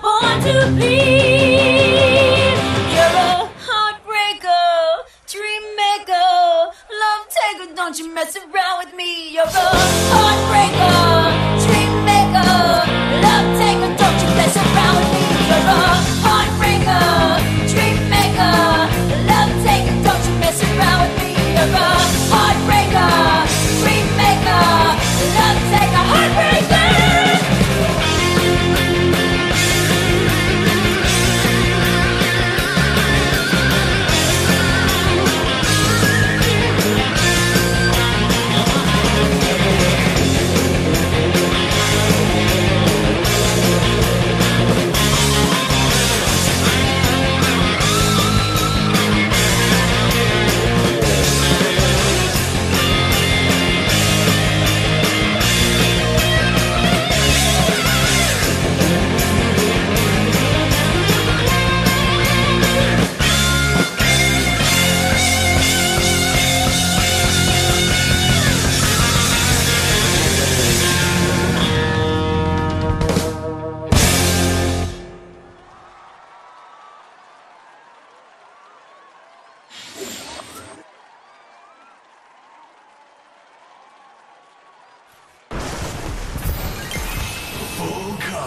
born to bleed. You're a heartbreaker, dream maker, love taker. Don't you mess around with me. You're a heartbreaker.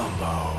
Combo.